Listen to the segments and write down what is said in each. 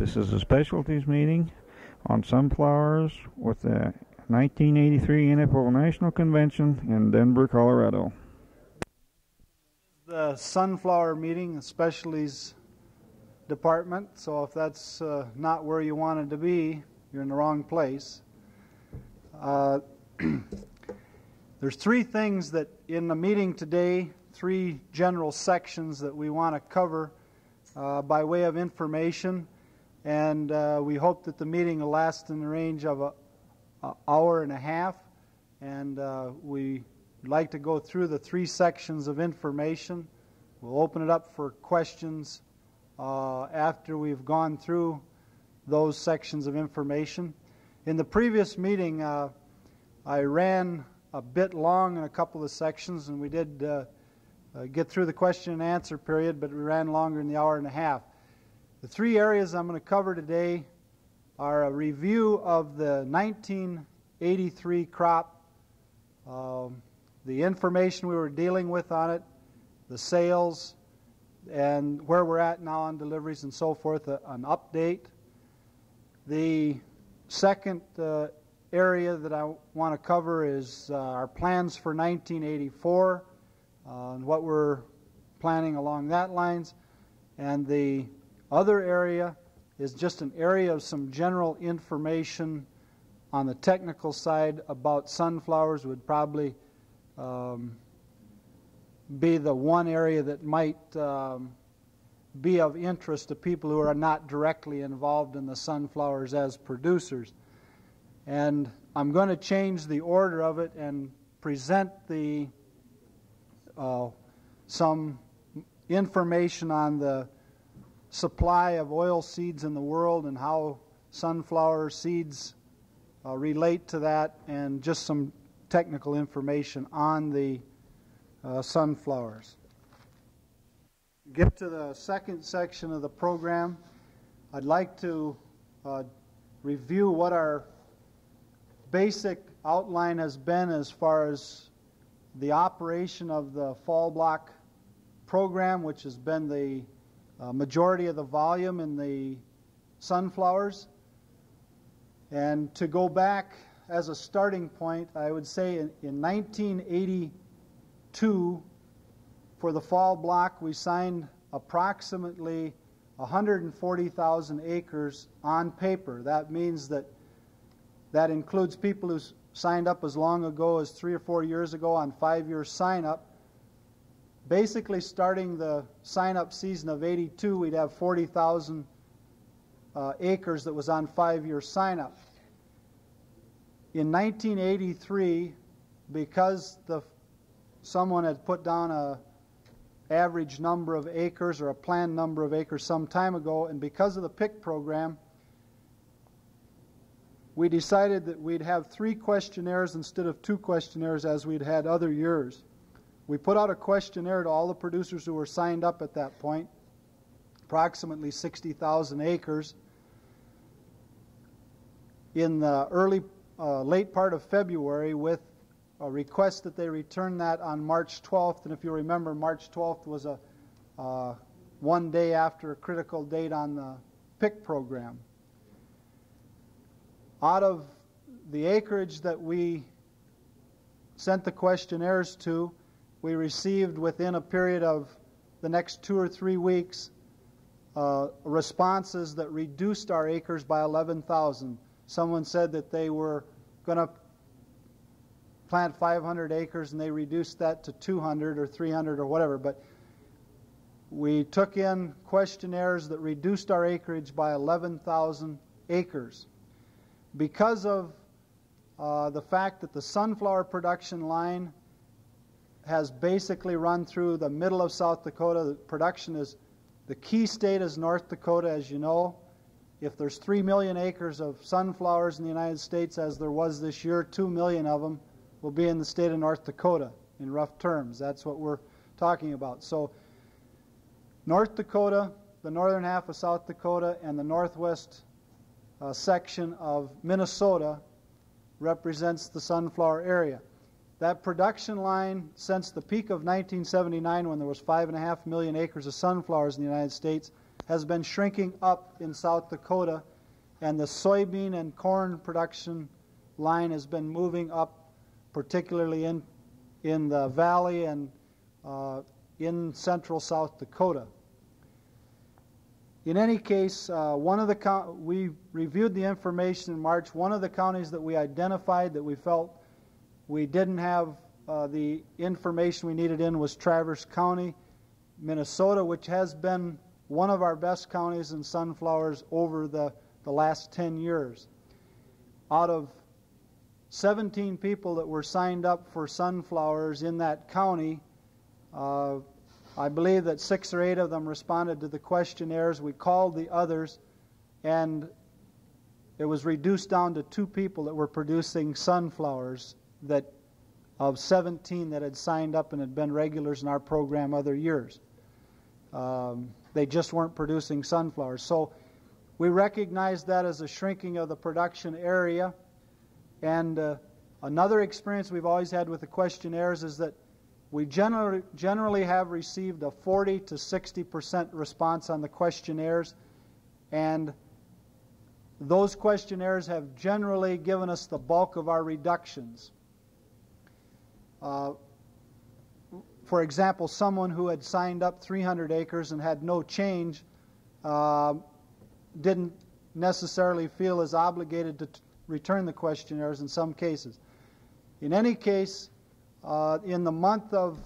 This is a specialties meeting on sunflowers with the 1983 NFO National Convention in Denver, Colorado. The sunflower meeting, specialties department. So if that's uh, not where you wanted to be, you're in the wrong place. Uh, there's three things that in the meeting today, three general sections that we want to cover uh, by way of information and uh, we hope that the meeting will last in the range of an hour and a half. And uh, we like to go through the three sections of information. We'll open it up for questions uh, after we've gone through those sections of information. In the previous meeting, uh, I ran a bit long in a couple of sections, and we did uh, uh, get through the question and answer period, but we ran longer in the hour and a half. The three areas I'm going to cover today are a review of the 1983 crop, um, the information we were dealing with on it, the sales, and where we're at now on deliveries and so forth, uh, an update. The second uh, area that I want to cover is uh, our plans for 1984 uh, and what we're planning along that lines. And the other area is just an area of some general information on the technical side about sunflowers would probably um, be the one area that might um, be of interest to people who are not directly involved in the sunflowers as producers. And I'm going to change the order of it and present the uh, some information on the supply of oil seeds in the world and how sunflower seeds uh, relate to that, and just some technical information on the uh, sunflowers. Get to the second section of the program. I'd like to uh, review what our basic outline has been as far as the operation of the fall block program, which has been the uh, majority of the volume in the sunflowers. And to go back as a starting point, I would say in, in 1982, for the fall block, we signed approximately 140,000 acres on paper. That means that that includes people who signed up as long ago as three or four years ago on five year sign up basically starting the sign-up season of 82, we'd have 40,000 uh, acres that was on five-year sign-up. In 1983, because the someone had put down a average number of acres or a planned number of acres some time ago, and because of the PIK program, we decided that we'd have three questionnaires instead of two questionnaires as we'd had other years. We put out a questionnaire to all the producers who were signed up at that point, approximately 60,000 acres. In the early, uh, late part of February, with a request that they return that on March 12th. And if you remember, March 12th was a uh, one day after a critical date on the PIK program. Out of the acreage that we sent the questionnaires to, we received within a period of the next two or three weeks uh, responses that reduced our acres by 11,000. Someone said that they were going to plant 500 acres and they reduced that to 200 or 300 or whatever. But we took in questionnaires that reduced our acreage by 11,000 acres. Because of uh, the fact that the sunflower production line has basically run through the middle of South Dakota. The production is the key state is North Dakota, as you know. If there's 3 million acres of sunflowers in the United States, as there was this year, 2 million of them will be in the state of North Dakota in rough terms. That's what we're talking about. So, North Dakota, the northern half of South Dakota, and the northwest uh, section of Minnesota represents the sunflower area. That production line, since the peak of 1979, when there was five and a half million acres of sunflowers in the United States, has been shrinking up in South Dakota, and the soybean and corn production line has been moving up, particularly in, in the valley and uh, in central South Dakota. In any case, uh, one of the we reviewed the information in March. One of the counties that we identified that we felt we didn't have uh, the information we needed in was Traverse County, Minnesota, which has been one of our best counties in sunflowers over the, the last 10 years. Out of 17 people that were signed up for sunflowers in that county, uh, I believe that six or eight of them responded to the questionnaires. We called the others, and it was reduced down to two people that were producing sunflowers that of 17 that had signed up and had been regulars in our program other years. Um, they just weren't producing sunflowers. So we recognized that as a shrinking of the production area. And uh, another experience we've always had with the questionnaires is that we generally, generally have received a 40 to 60 percent response on the questionnaires, and those questionnaires have generally given us the bulk of our reductions. Uh, for example, someone who had signed up 300 acres and had no change uh, didn't necessarily feel as obligated to return the questionnaires in some cases. In any case, uh, in the month of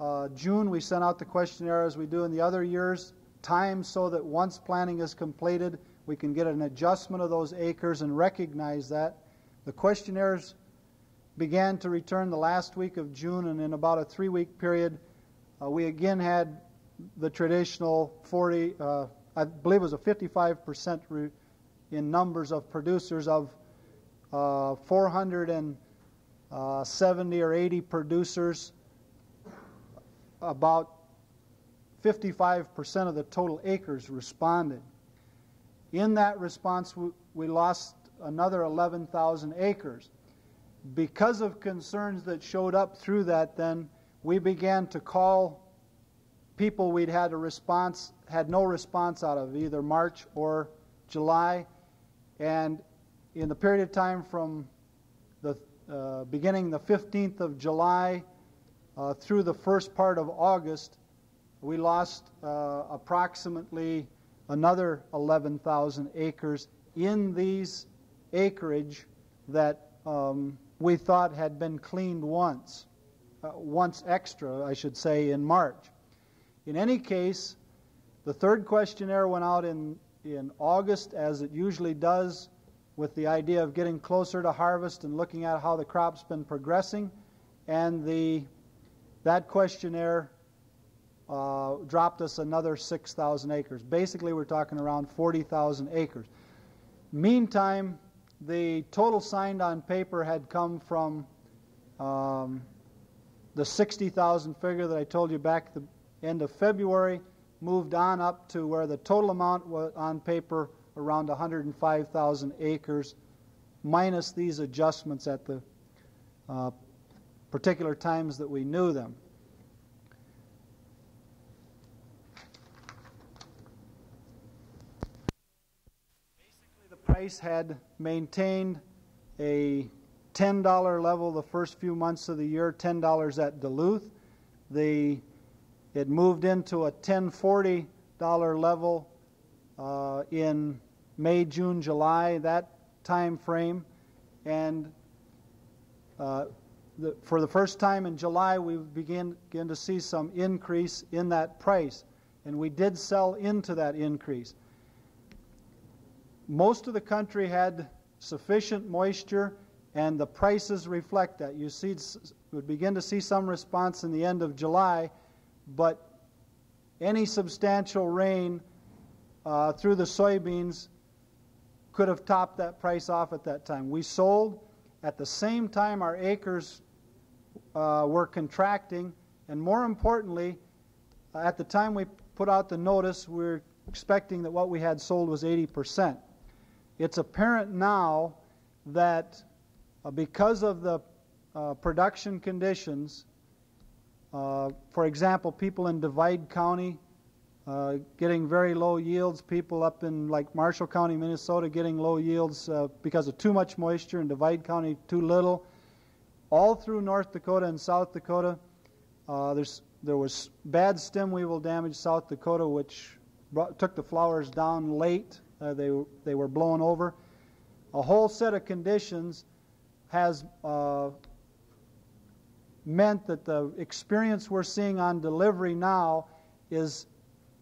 uh, June, we sent out the questionnaire as we do in the other years, time so that once planting is completed, we can get an adjustment of those acres and recognize that. The questionnaires began to return the last week of June, and in about a three week period, uh, we again had the traditional 40, uh, I believe it was a 55% re- in numbers of producers of uh, 400 and uh, 70 or 80 producers, about 55% of the total acres responded. In that response, we, we lost another 11,000 acres. Because of concerns that showed up through that, then we began to call people we'd had a response, had no response out of either March or July. And in the period of time from the uh, beginning the 15th of July uh, through the first part of August, we lost uh, approximately another 11,000 acres in these acreage that um, we thought had been cleaned once, uh, once extra, I should say, in March. In any case, the third questionnaire went out in, in August, as it usually does with the idea of getting closer to harvest and looking at how the crop's been progressing. And the, that questionnaire uh, dropped us another 6,000 acres. Basically, we're talking around 40,000 acres. Meantime, the total signed on paper had come from um, the 60,000 figure that I told you back at the end of February, moved on up to where the total amount was on paper around 105,000 acres, minus these adjustments at the uh, particular times that we knew them. Price had maintained a $10 level the first few months of the year, $10 at Duluth. The, it moved into a $10.40 level uh, in May, June, July, that time frame. And uh, the, for the first time in July, we began, began to see some increase in that price. And we did sell into that increase. Most of the country had sufficient moisture, and the prices reflect that. You see, would begin to see some response in the end of July, but any substantial rain uh, through the soybeans could have topped that price off at that time. We sold at the same time our acres uh, were contracting, and more importantly, at the time we put out the notice, we were expecting that what we had sold was 80%. It's apparent now that uh, because of the uh, production conditions, uh, for example, people in Divide County uh, getting very low yields. People up in like Marshall County, Minnesota, getting low yields uh, because of too much moisture, and Divide County too little. All through North Dakota and South Dakota, there's there was bad stem weevil damage South Dakota, which brought, took the flowers down late. Uh, they they were blown over. A whole set of conditions has uh, meant that the experience we're seeing on delivery now is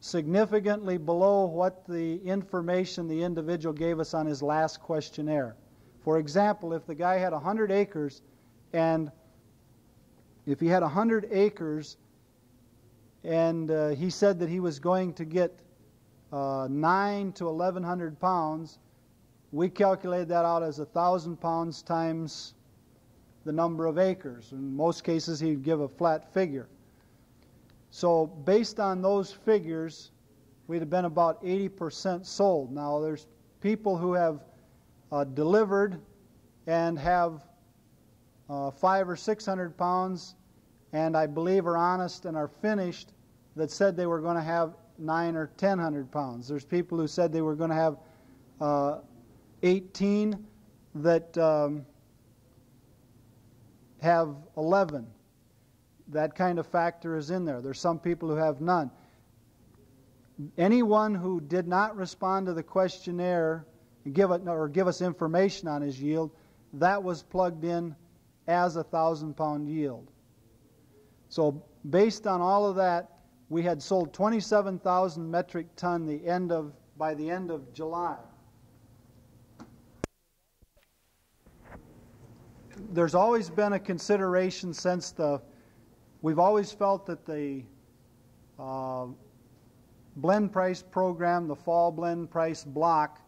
significantly below what the information the individual gave us on his last questionnaire. For example, if the guy had 100 acres and if he had 100 acres and uh, he said that he was going to get uh, 9 to 1100 pounds, we calculated that out as 1,000 pounds times the number of acres. In most cases, he'd give a flat figure. So, based on those figures, we'd have been about 80% sold. Now, there's people who have uh, delivered and have uh, five or 600 pounds, and I believe are honest and are finished that said they were going to have nine or 1000 pounds. There's people who said they were going to have uh, 18 that um, have 11 that kind of factor is in there. There's some people who have none. Anyone who did not respond to the questionnaire give it or give us information on his yield, that was plugged in as a thousand pound yield. So based on all of that, we had sold 27,000 metric ton the end of by the end of July. There's always been a consideration since the We've always felt that the uh, blend price program, the fall blend price block,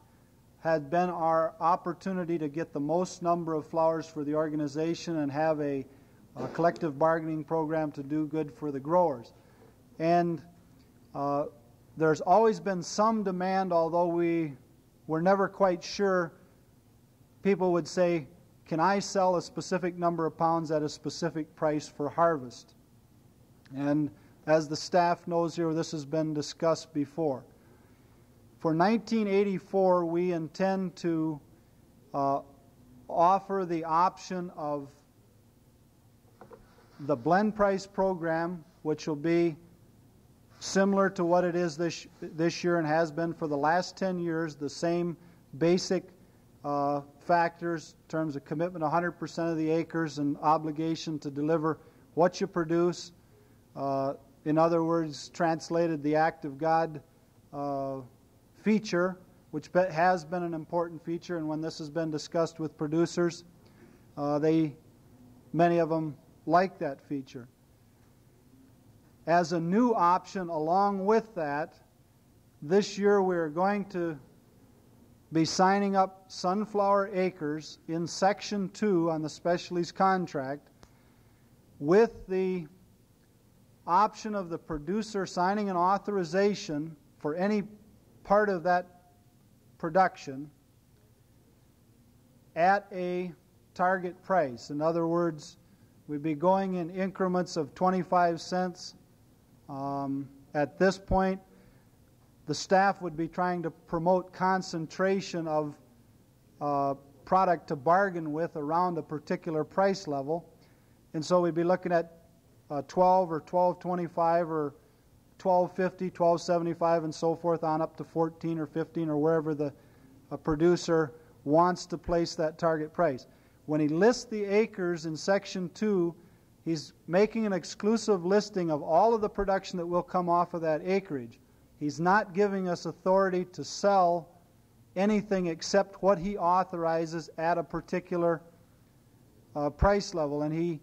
had been our opportunity to get the most number of flowers for the organization and have a, a collective bargaining program to do good for the growers. And uh, there's always been some demand, although we were never quite sure. People would say, Can I sell a specific number of pounds at a specific price for harvest? And as the staff knows here, this has been discussed before. For 1984, we intend to uh, offer the option of the blend price program, which will be similar to what it is this, this year and has been for the last 10 years, the same basic uh, factors in terms of commitment 100% of the acres and obligation to deliver what you produce uh, in other words, translated the act of God uh, feature, which has been an important feature, and when this has been discussed with producers, uh, they, many of them like that feature. As a new option, along with that, this year we're going to be signing up sunflower acres in Section 2 on the specialties contract with the option of the producer signing an authorization for any part of that production at a target price. In other words, we'd be going in increments of 25 cents. Um, at this point, the staff would be trying to promote concentration of uh, product to bargain with around a particular price level. And so we'd be looking at uh, 12 or 1225 or 1250, 1275, and so forth, on up to 14 or 15 or wherever the producer wants to place that target price. When he lists the acres in Section 2, he's making an exclusive listing of all of the production that will come off of that acreage. He's not giving us authority to sell anything except what he authorizes at a particular uh, price level. And he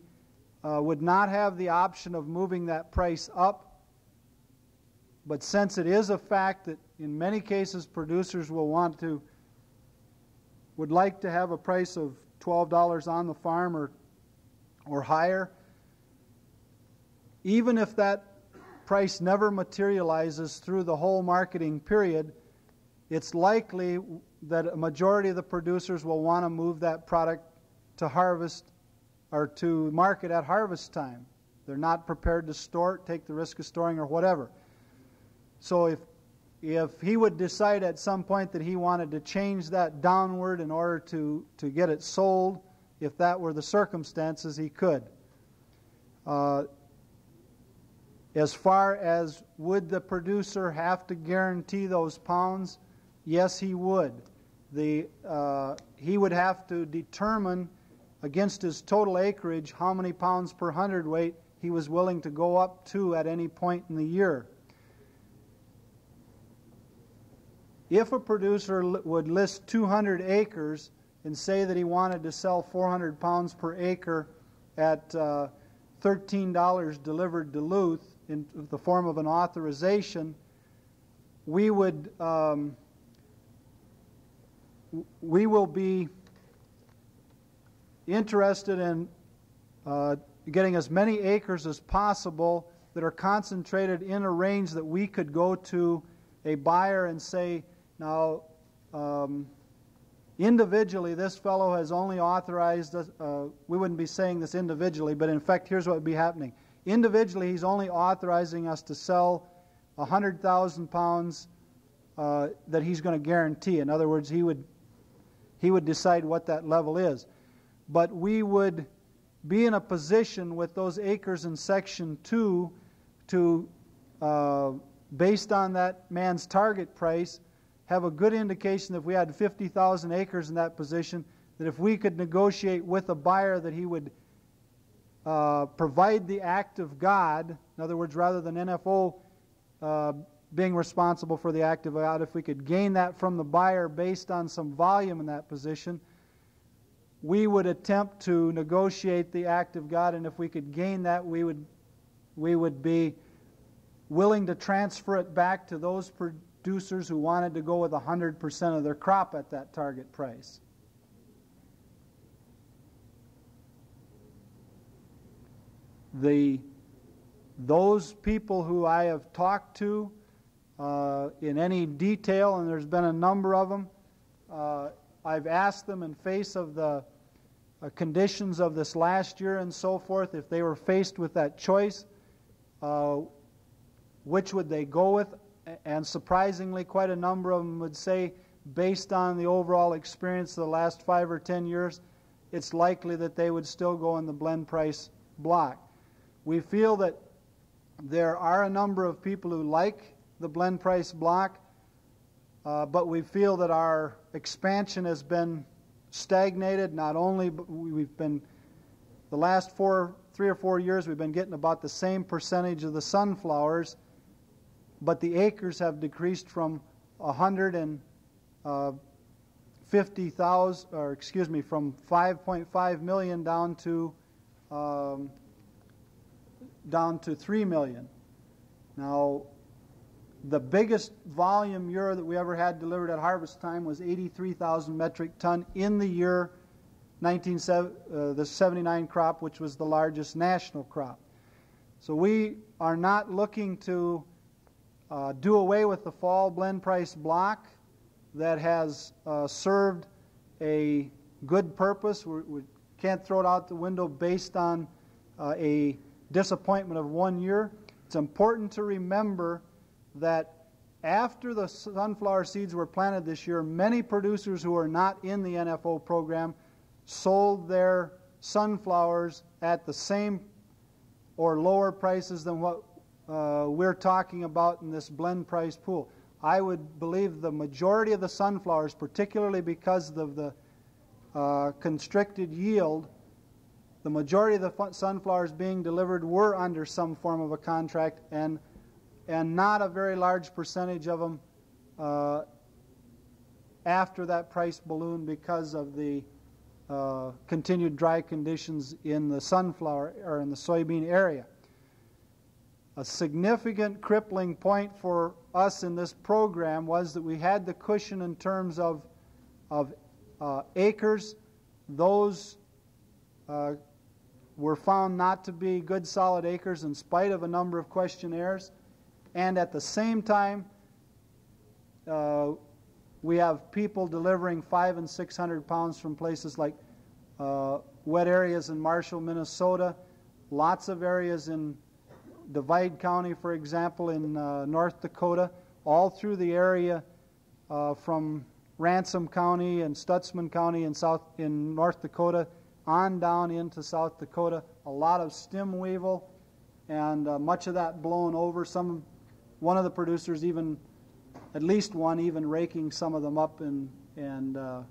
uh, would not have the option of moving that price up. But since it is a fact that in many cases producers will want to, would like to have a price of $12 on the farm or, or higher, even if that price never materializes through the whole marketing period, it's likely that a majority of the producers will want to move that product to harvest or to market at harvest time. They're not prepared to store it, take the risk of storing, or whatever. So if if he would decide at some point that he wanted to change that downward in order to, to get it sold, if that were the circumstances, he could. Uh, as far as would the producer have to guarantee those pounds, yes, he would. The, uh, he would have to determine against his total acreage how many pounds per hundredweight he was willing to go up to at any point in the year. If a producer would list 200 acres and say that he wanted to sell 400 pounds per acre at uh, $13 delivered Duluth in the form of an authorization, we would um, we will be interested in uh, getting as many acres as possible that are concentrated in a range that we could go to a buyer and say, now, um, individually, this fellow has only authorized us, uh, we wouldn't be saying this individually, but in fact, here's what would be happening. Individually, he's only authorizing us to sell 100,000 pounds uh, that he's going to guarantee. In other words, he would, he would decide what that level is. But we would be in a position with those acres in Section 2 to, uh, based on that man's target price, have a good indication that if we had 50,000 acres in that position, that if we could negotiate with a buyer that he would uh, provide the act of God, in other words, rather than NFO uh, being responsible for the act of God, if we could gain that from the buyer based on some volume in that position, we would attempt to negotiate the act of God, and if we could gain that, we would, we would be willing to transfer it back to those producers who wanted to go with 100% of their crop at that target price. The, those people who I have talked to uh, in any detail, and there's been a number of them, uh, I've asked them in face of the uh, conditions of this last year and so forth, if they were faced with that choice, uh, which would they go with? and surprisingly, quite a number of them would say, based on the overall experience of the last five or ten years, it's likely that they would still go in the blend price block. We feel that there are a number of people who like the blend price block, uh, but we feel that our expansion has been stagnated. Not only we've been the last four, three or four years, we've been getting about the same percentage of the sunflowers but the acres have decreased from 150,000, uh, or excuse me, from 5.5 million down to um, down to 3 million. Now, the biggest volume year that we ever had delivered at harvest time was 83,000 metric ton in the year 19, uh, the 79 crop, which was the largest national crop. So we are not looking to uh, do away with the fall blend price block that has uh, served a good purpose. We're, we can not throw it out the window based on uh, a disappointment of one year. It's important to remember that after the sunflower seeds were planted this year, many producers who are not in the NFO program sold their sunflowers at the same or lower prices than what uh, we're talking about in this blend price pool. I would believe the majority of the sunflowers, particularly because of the uh, constricted yield, the majority of the sunflowers being delivered were under some form of a contract, and and not a very large percentage of them uh, after that price balloon because of the uh, continued dry conditions in the sunflower or in the soybean area a significant crippling point for us in this program was that we had the cushion in terms of, of uh, acres. Those uh, were found not to be good solid acres in spite of a number of questionnaires. And at the same time, uh, we have people delivering five and six hundred pounds from places like uh, wet areas in Marshall, Minnesota, lots of areas in Divide County, for example, in uh, North Dakota, all through the area uh, from Ransom County and Stutsman County in South in North Dakota on down into South Dakota. A lot of stem weevil, and uh, much of that blown over. Some, one of the producers even, at least one, even raking some of them up and and uh,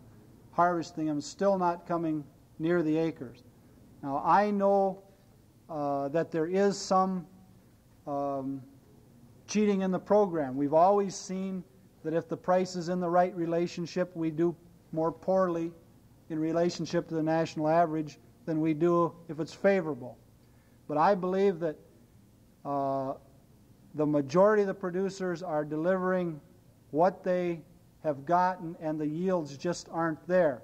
harvesting them. Still not coming near the acres. Now I know uh, that there is some um, cheating in the program. We've always seen that if the price is in the right relationship, we do more poorly in relationship to the national average than we do if it's favorable. But I believe that uh, the majority of the producers are delivering what they have gotten, and the yields just aren't there.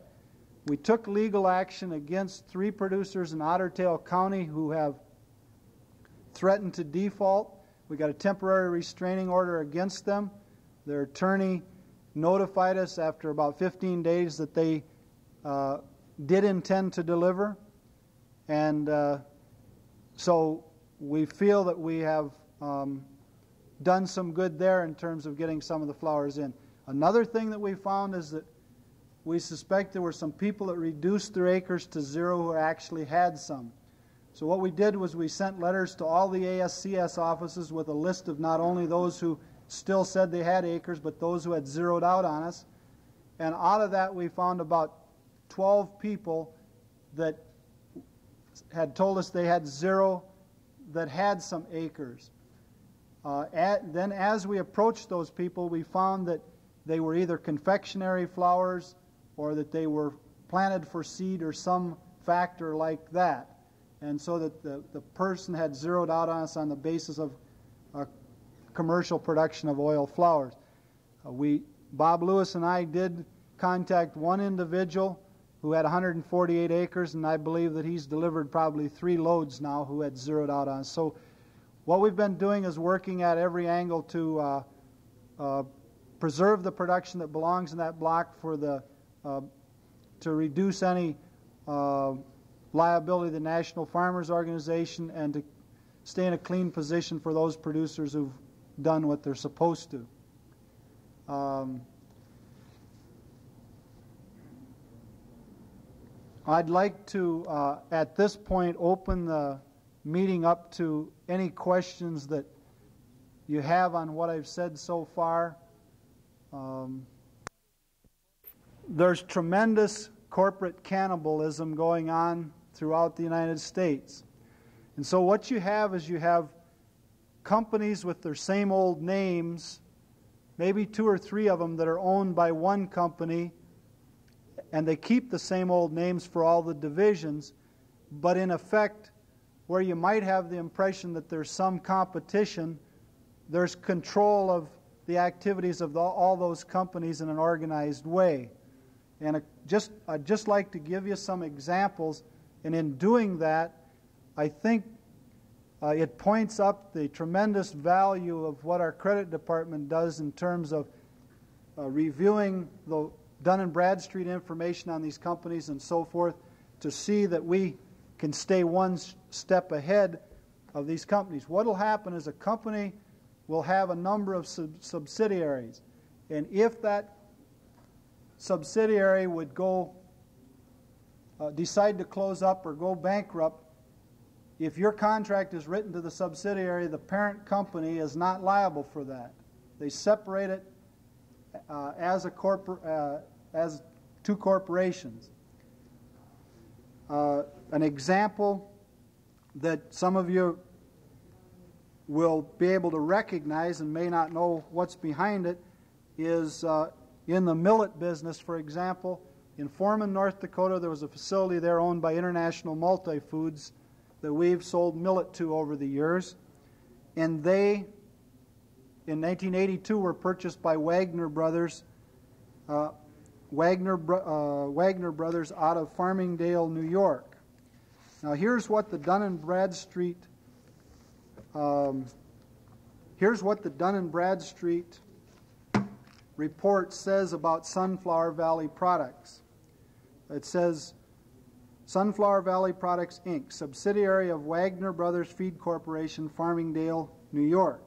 We took legal action against three producers in Ottertail County who have threatened to default. We got a temporary restraining order against them. Their attorney notified us after about 15 days that they uh, did intend to deliver. And uh, so we feel that we have um, done some good there in terms of getting some of the flowers in. Another thing that we found is that we suspect there were some people that reduced their acres to zero who actually had some. So what we did was we sent letters to all the ASCS offices with a list of not only those who still said they had acres, but those who had zeroed out on us. And out of that, we found about 12 people that had told us they had zero that had some acres. Uh, at, then, as we approached those people, we found that they were either confectionery flowers or that they were planted for seed or some factor like that. And so that the, the person had zeroed out on us on the basis of a commercial production of oil flowers. Uh, we, Bob Lewis and I did contact one individual who had 148 acres, and I believe that he's delivered probably three loads now who had zeroed out on. So what we've been doing is working at every angle to uh, uh, preserve the production that belongs in that block for the uh, to reduce any uh, liability of the National Farmers Organization and to stay in a clean position for those producers who've done what they're supposed to. Um, I'd like to, uh, at this point, open the meeting up to any questions that you have on what I've said so far. Um, there's tremendous corporate cannibalism going on throughout the United States. And so, what you have is you have companies with their same old names, maybe two or three of them that are owned by one company, and they keep the same old names for all the divisions, but in effect, where you might have the impression that there's some competition, there's control of the activities of the, all those companies in an organized way. And a, just, I'd just like to give you some examples. And in doing that, I think uh, it points up the tremendous value of what our credit department does in terms of uh, reviewing the Dun and Bradstreet information on these companies and so forth to see that we can stay one step ahead of these companies. What will happen is a company will have a number of sub subsidiaries. And if that subsidiary would go uh, decide to close up or go bankrupt, if your contract is written to the subsidiary, the parent company is not liable for that. They separate it uh, as a corpor- uh, as two corporations. Uh, an example that some of you will be able to recognize and may not know what's behind it is uh, in the millet business, for example. In Forman, North Dakota, there was a facility there owned by International Multi Foods that we've sold millet to over the years. And they, in 1982, were purchased by Wagner Brothers. Uh, Wagner, uh, Wagner Brothers out of Farmingdale, New York. Now, here's what the Dun and Bradstreet um, here's what the Dun and Bradstreet report says about Sunflower Valley products. It says Sunflower Valley Products, Inc., subsidiary of Wagner Brothers Feed Corporation, Farmingdale, New York.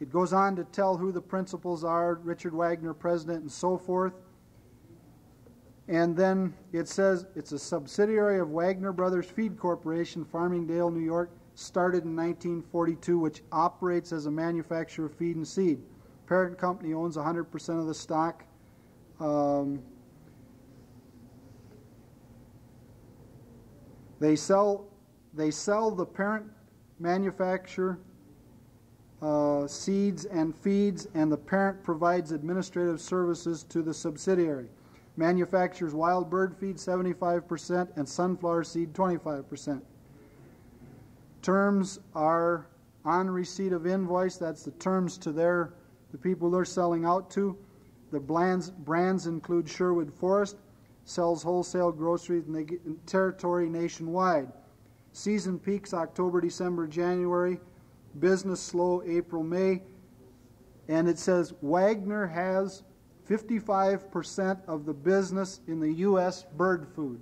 It goes on to tell who the principals are Richard Wagner, president, and so forth. And then it says it's a subsidiary of Wagner Brothers Feed Corporation, Farmingdale, New York, started in 1942, which operates as a manufacturer of feed and seed. Parent company owns 100% of the stock. Um, they sell they sell the parent manufacturer uh, seeds and feeds, and the parent provides administrative services to the subsidiary. Manufactures wild bird feed 75% and sunflower seed 25%. Terms are on receipt of invoice, that's the terms to their the people they're selling out to. The brands, brands include Sherwood Forest, sells wholesale groceries in the territory nationwide. Season peaks October, December, January. Business slow April, May. And it says Wagner has 55% of the business in the U.S. bird food.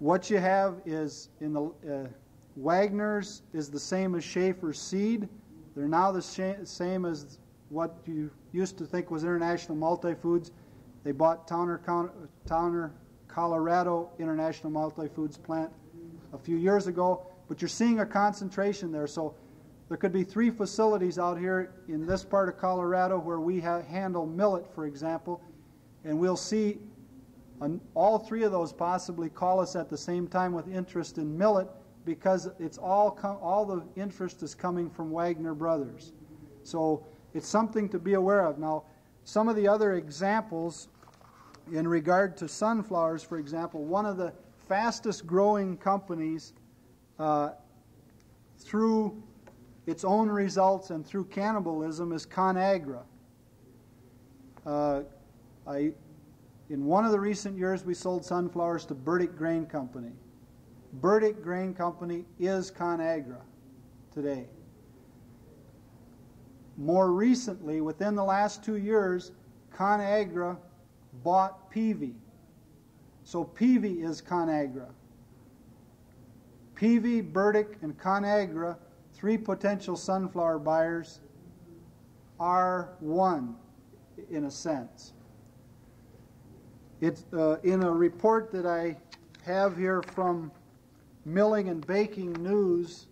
What you have is in the uh, Wagner's is the same as Schaefer Seed. They're now the same as what you used to think was International Multi Foods. They bought Towner, Towner, Colorado International Multi Foods plant a few years ago, but you're seeing a concentration there. So there could be three facilities out here in this part of Colorado where we handle millet, for example, and we'll see an, all three of those possibly call us at the same time with interest in millet because it's all all the interest is coming from Wagner Brothers. So it's something to be aware of. Now, some of the other examples in regard to sunflowers, for example, one of the fastest growing companies uh, through its own results and through cannibalism is ConAgra. Uh, I, in one of the recent years, we sold sunflowers to Burdick Grain Company. Burdick Grain Company is ConAgra today. More recently, within the last two years, ConAgra bought Peavey. So Peavey is ConAgra. Peavey, Burdick, and ConAgra, three potential sunflower buyers, are one in a sense. It's uh, in a report that I have here from Milling and Baking News.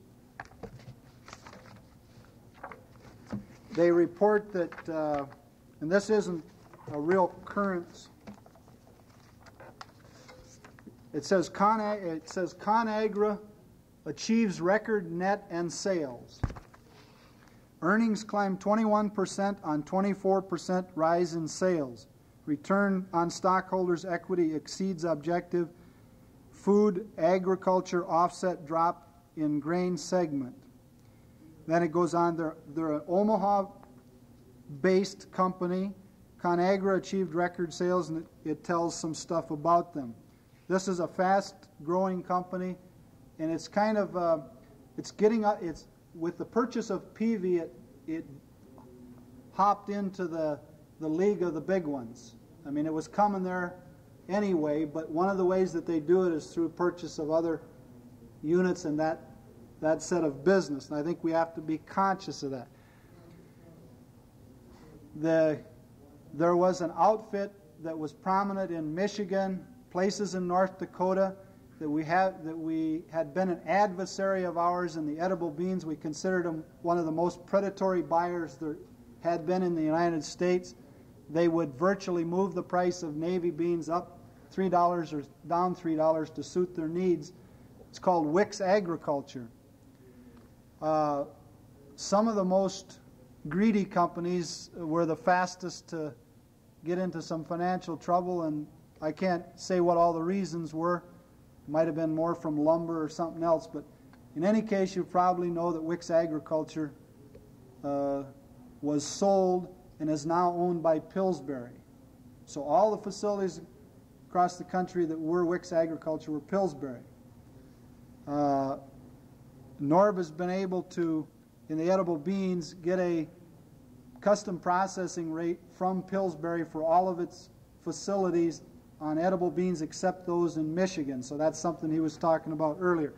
They report that, uh, and this isn't a real current it says, Con, it says ConAgra achieves record net and sales. Earnings climb 21% on 24% rise in sales. Return on stockholders' equity exceeds objective. Food, agriculture offset drop in grain segment. Then it goes on, they're, they're an Omaha based company. ConAgra achieved record sales, and it, it tells some stuff about them. This is a fast-growing company, and it's kind of uh, it's getting up, it's with the purchase of Peavey, it it hopped into the the league of the big ones. I mean, it was coming there anyway, but one of the ways that they do it is through purchase of other units in that that set of business, and I think we have to be conscious of that. The there was an outfit that was prominent in Michigan places in North Dakota that we had that we had been an adversary of ours in the edible beans. We considered them one of the most predatory buyers there had been in the United States. They would virtually move the price of navy beans up three dollars or down three dollars to suit their needs. It's called Wickes Agriculture. Uh, some of the most greedy companies were the fastest to get into some financial trouble and I can't say what all the reasons were. Might have been more from lumber or something else, but in any case, you probably know that Wickes Agriculture uh, was sold and is now owned by Pillsbury. So all the facilities across the country that were Wickes Agriculture were Pillsbury. Uh, Norb has been able to, in the edible beans, get a custom processing rate from Pillsbury for all of its facilities on edible beans except those in Michigan. So that's something he was talking about earlier.